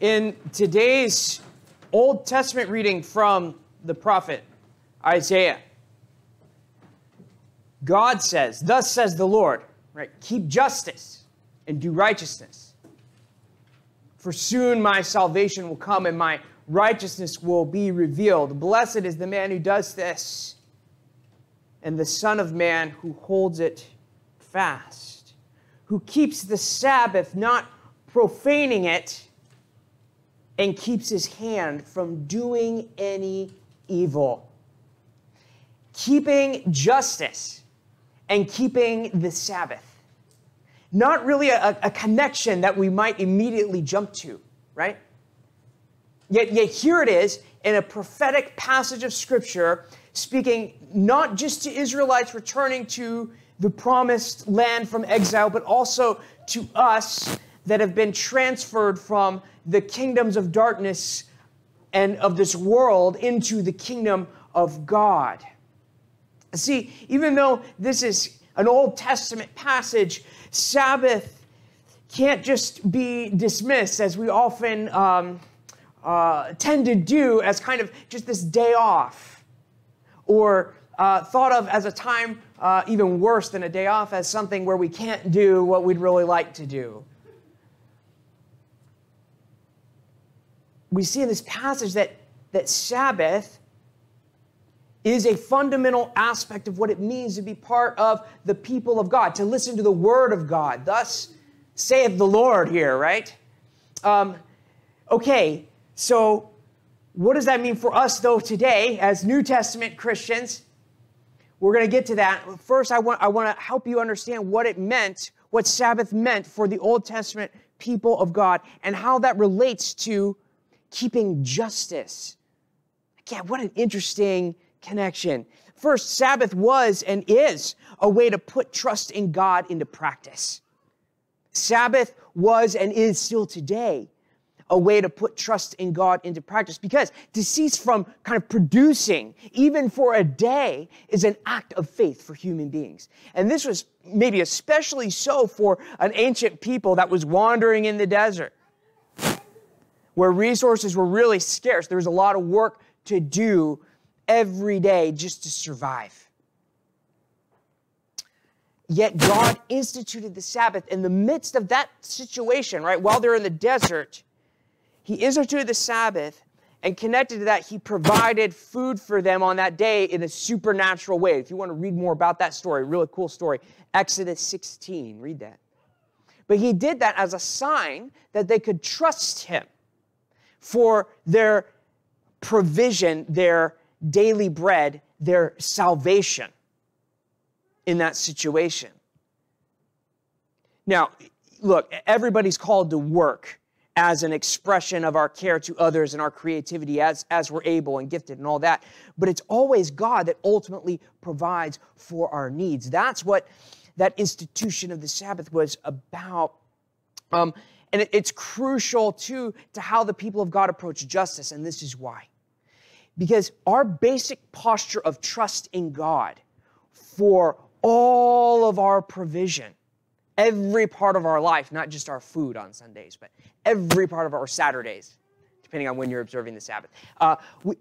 In today's Old Testament reading from the prophet Isaiah, God says, Thus says the Lord, right? Keep justice and do righteousness. For soon my salvation will come and my righteousness will be revealed. Blessed is the man who does this, and the Son of Man who holds it fast, who keeps the Sabbath, not profaning it, and keeps his hand from doing any evil. Keeping justice and keeping the Sabbath. Not really a, a connection that we might immediately jump to, right? Yet, yet here it is in a prophetic passage of Scripture, speaking not just to Israelites returning to the promised land from exile, but also to us that have been transferred from the kingdoms of darkness and of this world into the kingdom of God. See, even though this is an Old Testament passage, Sabbath can't just be dismissed as we often um, uh, tend to do as kind of just this day off or uh, thought of as a time uh, even worse than a day off as something where we can't do what we'd really like to do. We see in this passage that, that Sabbath is a fundamental aspect of what it means to be part of the people of God, to listen to the word of God. Thus saith the Lord here, right? Um, okay, so what does that mean for us, though, today as New Testament Christians? We're going to get to that. First, I want, I want to help you understand what it meant, what Sabbath meant for the Old Testament people of God, and how that relates to keeping justice. Again, what an interesting connection. First, Sabbath was and is a way to put trust in God into practice. Sabbath was and is still today a way to put trust in God into practice because to cease from kind of producing, even for a day, is an act of faith for human beings. And this was maybe especially so for an ancient people that was wandering in the desert where resources were really scarce. There was a lot of work to do every day just to survive. Yet God instituted the Sabbath in the midst of that situation, right? While they're in the desert, He instituted the Sabbath, and connected to that, He provided food for them on that day in a supernatural way. If you want to read more about that story, really cool story, Exodus 16, read that. But He did that as a sign that they could trust Him for their provision, their daily bread, their salvation in that situation. Now, look, everybody's called to work as an expression of our care to others and our creativity as, as we're able and gifted and all that. But it's always God that ultimately provides for our needs. That's what that institution of the Sabbath was about. Um, and it's crucial, too, to how the people of God approach justice, and this is why. Because our basic posture of trust in God for all of our provision, every part of our life, not just our food on Sundays, but every part of our Saturdays, depending on when you're observing the Sabbath, uh, we,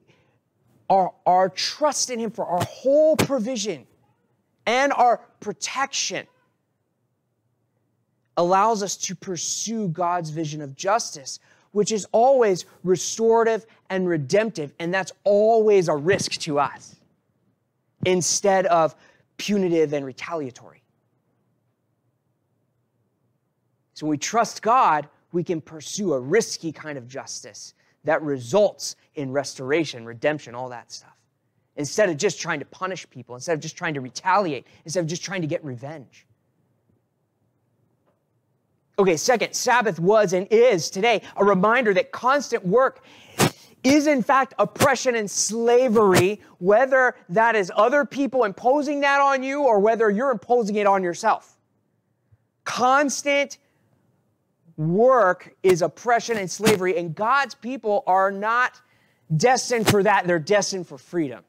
our, our trust in Him for our whole provision and our protection allows us to pursue God's vision of justice, which is always restorative and redemptive. And that's always a risk to us instead of punitive and retaliatory. So when we trust God, we can pursue a risky kind of justice that results in restoration, redemption, all that stuff. Instead of just trying to punish people, instead of just trying to retaliate, instead of just trying to get revenge. Okay, second, Sabbath was and is today a reminder that constant work is in fact oppression and slavery, whether that is other people imposing that on you or whether you're imposing it on yourself. Constant work is oppression and slavery, and God's people are not destined for that, they're destined for freedom.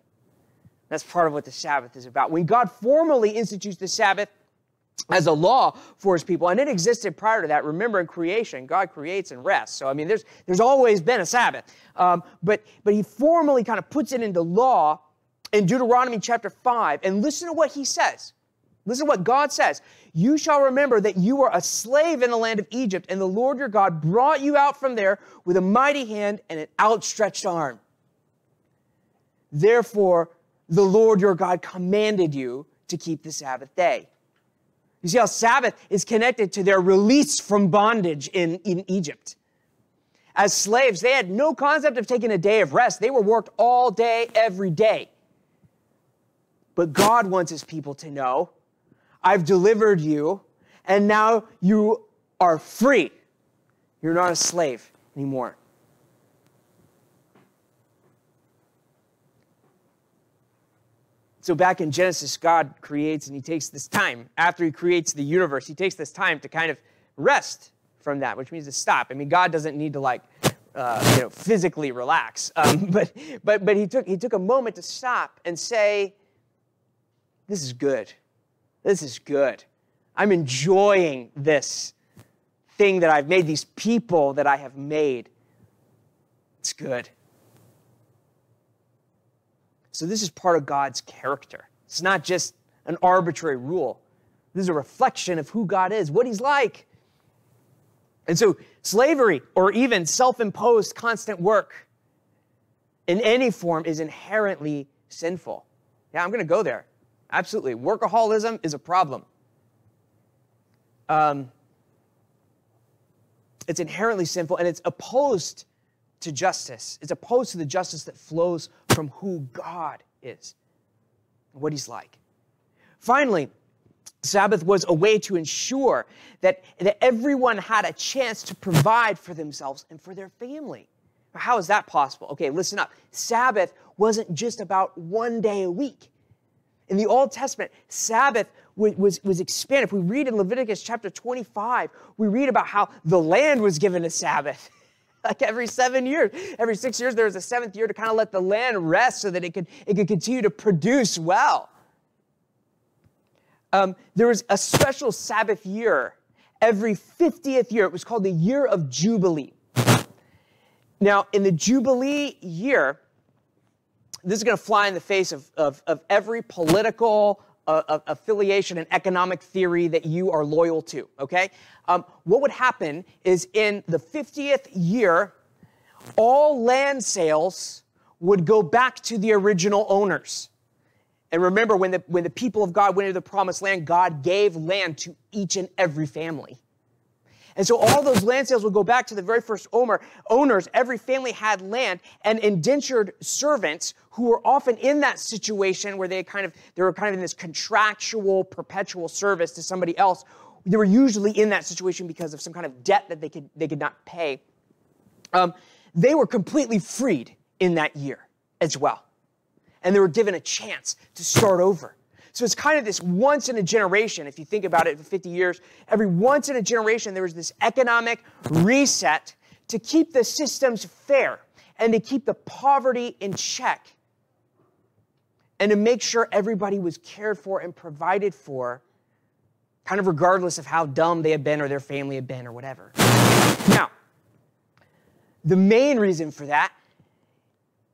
That's part of what the Sabbath is about. When God formally institutes the Sabbath, as a law for his people, and it existed prior to that. Remember, in creation, God creates and rests. So, I mean, there's, there's always been a Sabbath. Um, but, but he formally kind of puts it into law in Deuteronomy chapter 5. And listen to what he says. Listen to what God says. You shall remember that you were a slave in the land of Egypt, and the Lord your God brought you out from there with a mighty hand and an outstretched arm. Therefore, the Lord your God commanded you to keep the Sabbath day. You see how Sabbath is connected to their release from bondage in, in Egypt. As slaves, they had no concept of taking a day of rest. They were worked all day, every day. But God wants his people to know I've delivered you, and now you are free. You're not a slave anymore. So, back in Genesis, God creates and He takes this time. After He creates the universe, He takes this time to kind of rest from that, which means to stop. I mean, God doesn't need to like, uh, you know, physically relax, um, but but but He took He took a moment to stop and say, "This is good. This is good. I'm enjoying this thing that I've made. These people that I have made. It's good." So, this is part of God's character. It's not just an arbitrary rule, this is a reflection of who God is, what He's like. And so, slavery or even self imposed constant work in any form is inherently sinful. Yeah, I'm going to go there. Absolutely. Workaholism is a problem. Um, it's inherently sinful and it's opposed to justice. It's opposed to the justice that flows from who God is, what He's like. Finally, Sabbath was a way to ensure that, that everyone had a chance to provide for themselves and for their family. How is that possible? Okay, listen up. Sabbath wasn't just about one day a week. In the Old Testament, Sabbath was, was, was, expanded. If we read in Leviticus chapter 25, we read about how the land was given a Sabbath. like every seven years. Every six years, there was a seventh year to kind of let the land rest so that it could, it could continue to produce well. Um, there was a special Sabbath year every 50th year. It was called the Year of Jubilee. Now, in the Jubilee year, this is going to fly in the face of, of, of every political uh, affiliation and economic theory that you are loyal to, okay? Um, what would happen is in the 50th year, all land sales would go back to the original owners. And remember, when the, when the people of God went into the promised land, God gave land to each and every family. And so all those land sales would go back to the very first owner, owners. Every family had land, and indentured servants who were often in that situation where they kind of they were kind of in this contractual, perpetual service to somebody else. They were usually in that situation because of some kind of debt that they could they could not pay. Um, they were completely freed in that year as well, and they were given a chance to start over. So it's kind of this once in a generation, if you think about it for 50 years, every once in a generation, there was this economic reset to keep the systems fair and to keep the poverty in check and to make sure everybody was cared for and provided for, kind of regardless of how dumb they had been or their family had been or whatever. Now, the main reason for that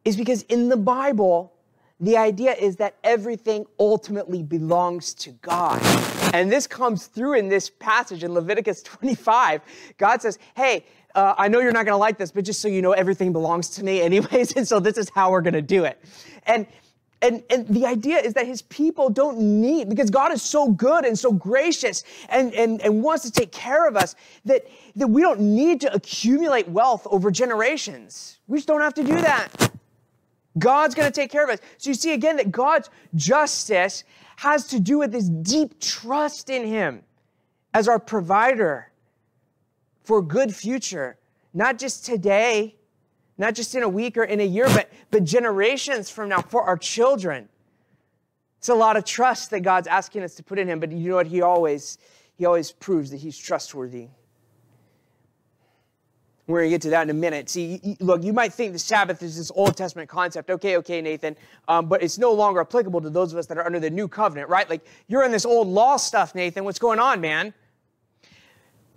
is because in the Bible, the idea is that everything ultimately belongs to God. And this comes through in this passage in Leviticus 25. God says, Hey, uh, I know you're not going to like this, but just so you know, everything belongs to me anyways. And so this is how we're going to do it. And and, and the idea is that his people don't need, because God is so good and so gracious and, and, and wants to take care of us, that, that we don't need to accumulate wealth over generations. We just don't have to do that. God's going to take care of us. So you see again that God's justice has to do with this deep trust in Him as our provider for a good future, not just today, not just in a week or in a year, but, but generations from now for our children. It's a lot of trust that God's asking us to put in Him, but you know what? He always, he always proves that He's trustworthy. We're going to get to that in a minute. See, look, you might think the Sabbath is this Old Testament concept. Okay, okay, Nathan, um, but it's no longer applicable to those of us that are under the new covenant, right? Like, you're in this old law stuff, Nathan. What's going on, man?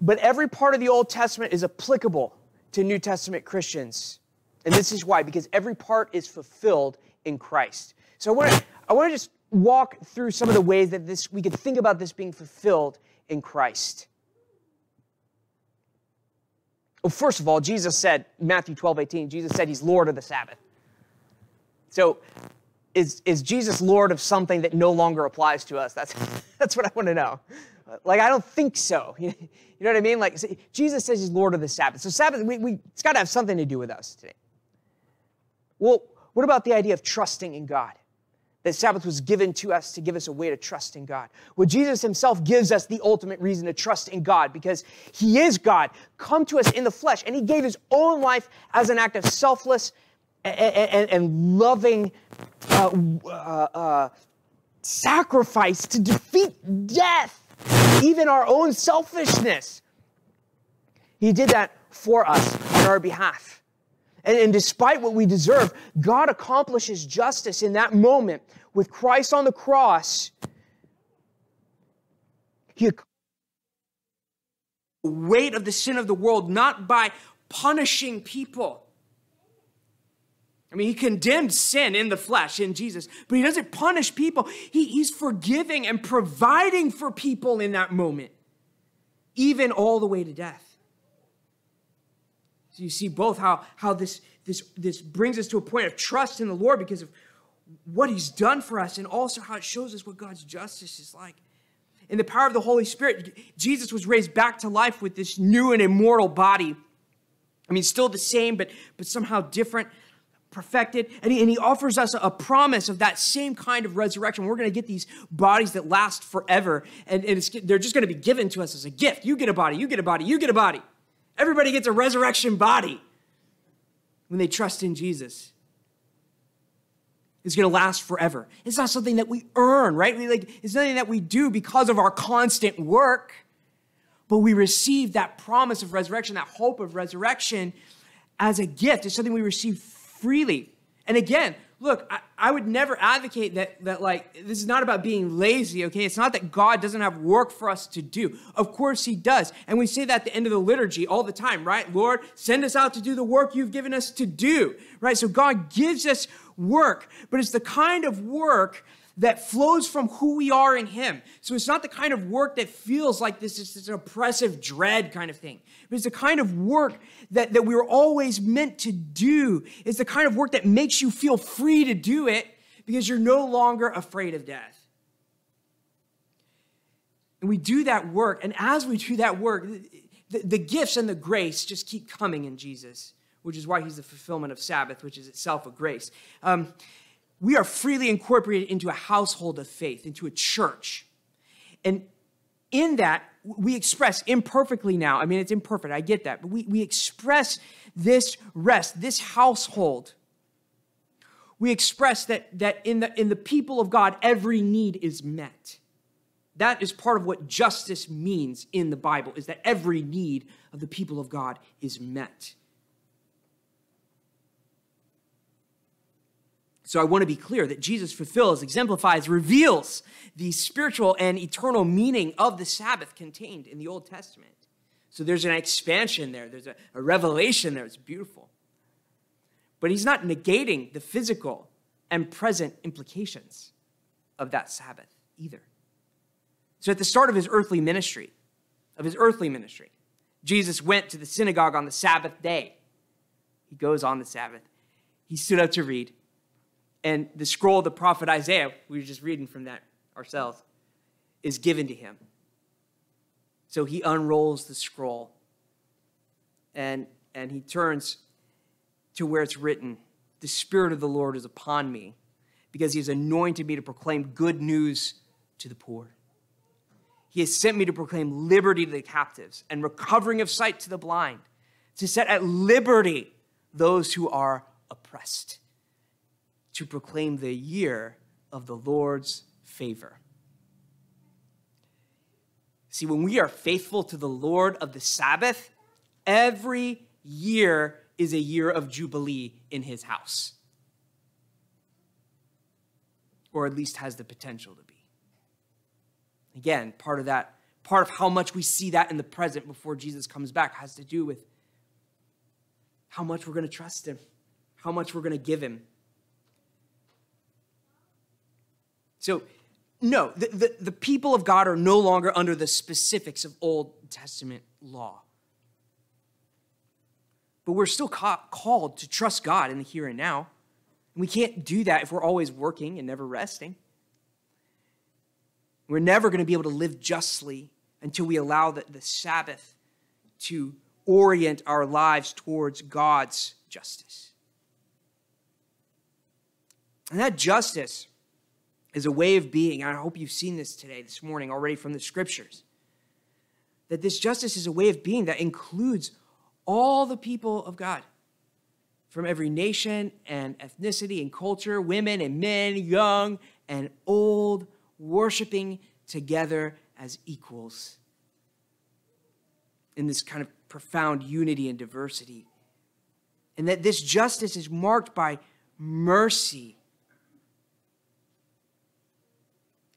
But every part of the Old Testament is applicable to New Testament Christians. And this is why, because every part is fulfilled in Christ. So I want to I want to just walk through some of the ways that this we could think about this being fulfilled in Christ. Well, first of all, Jesus said, Matthew 12, 18, Jesus said he's Lord of the Sabbath. So is, is Jesus Lord of something that no longer applies to us? That's, that's what I want to know. Like, I don't think so. You know what I mean? Like, Jesus says he's Lord of the Sabbath. So, Sabbath, we, we, it's got to have something to do with us today. Well, what about the idea of trusting in God? That Sabbath was given to us to give us a way to trust in God. Well, Jesus himself gives us the ultimate reason to trust in God because he is God, come to us in the flesh, and he gave his own life as an act of selfless and, and, and loving uh, uh, uh, sacrifice to defeat death, even our own selfishness. He did that for us on our behalf. And, and despite what we deserve, God accomplishes justice in that moment with Christ on the cross. He weight of the sin of the world, not by punishing people. I mean, he condemned sin in the flesh in Jesus, but he doesn't punish people. He, he's forgiving and providing for people in that moment, even all the way to death. You see both how, how this, this, this brings us to a point of trust in the Lord because of what he's done for us, and also how it shows us what God's justice is like. In the power of the Holy Spirit, Jesus was raised back to life with this new and immortal body. I mean, still the same, but, but somehow different, perfected. And he, and he offers us a promise of that same kind of resurrection. We're going to get these bodies that last forever, and, and they're just going to be given to us as a gift. You get a body, you get a body, you get a body. Everybody gets a resurrection body when they trust in Jesus. It's going to last forever. It's not something that we earn, right? We, like, it's nothing that we do because of our constant work, but we receive that promise of resurrection, that hope of resurrection as a gift. It's something we receive freely. And again, look, I, I, would never advocate that, that, like, this is not about being lazy, okay? It's not that God doesn't have work for us to do. Of course, He does. And we say that at the end of the liturgy all the time, right? Lord, send us out to do the work you've given us to do, right? So God gives us work, but it's the kind of work that flows from who we are in Him. So it's not the kind of work that feels like this is this oppressive dread kind of thing. It's the kind of work that, that we were always meant to do. It's the kind of work that makes you feel free to do it because you're no longer afraid of death. And we do that work, and as we do that work, the, the gifts and the grace just keep coming in Jesus, which is why He's the fulfillment of Sabbath, which is itself a grace. Um, we are freely incorporated into a household of faith, into a church. And in that, we express imperfectly now. I mean, it's imperfect, I get that, but we, we express this rest, this household. We express that, that in, the, in the people of God, every need is met. That is part of what justice means in the Bible, is that every need of the people of God is met. So I want to be clear that Jesus fulfills, exemplifies, reveals the spiritual and eternal meaning of the Sabbath contained in the Old Testament. So there's an expansion there, there's a, a revelation there. It's beautiful. But he's not negating the physical and present implications of that Sabbath either. So at the start of his earthly ministry, of his earthly ministry, Jesus went to the synagogue on the Sabbath day. He goes on the Sabbath. He stood up to read. And the scroll of the prophet Isaiah, we were just reading from that ourselves, is given to him. So he unrolls the scroll and, and he turns to where it's written The Spirit of the Lord is upon me because he has anointed me to proclaim good news to the poor. He has sent me to proclaim liberty to the captives and recovering of sight to the blind, to set at liberty those who are oppressed to proclaim the year of the Lord's favor. See, when we are faithful to the Lord of the Sabbath, every year is a year of Jubilee in his house. Or at least has the potential to be. Again, part of that, part of how much we see that in the present before Jesus comes back has to do with how much we're going to trust him, how much we're going to give him. So, no, the, the, the, people of God are no longer under the specifics of Old Testament law. But we're still ca- called to trust God in the here and now. And we can't do that if we're always working and never resting. We're never going to be able to live justly until we allow the, the Sabbath to orient our lives towards God's justice. And that justice is a way of being. And I hope you've seen this today, this morning, already from the scriptures. That this justice is a way of being that includes all the people of God from every nation and ethnicity and culture, women and men, young and old, worshiping together as equals in this kind of profound unity and diversity. And that this justice is marked by mercy.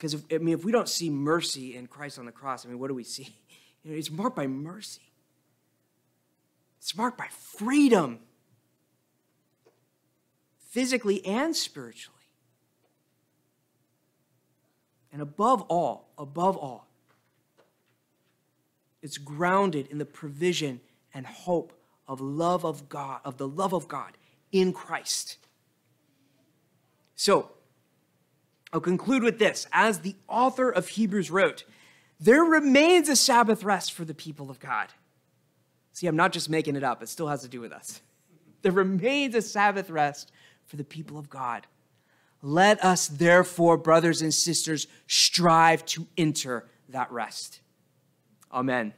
Because, I mean, if we don't see mercy in Christ on the cross, I mean, what do we see? You know, it's marked by mercy, it's marked by freedom, physically and spiritually. And above all, above all, it's grounded in the provision and hope of love of God, of the love of God in Christ. So, I'll conclude with this. As the author of Hebrews wrote, there remains a Sabbath rest for the people of God. See, I'm not just making it up, it still has to do with us. There remains a Sabbath rest for the people of God. Let us, therefore, brothers and sisters, strive to enter that rest. Amen.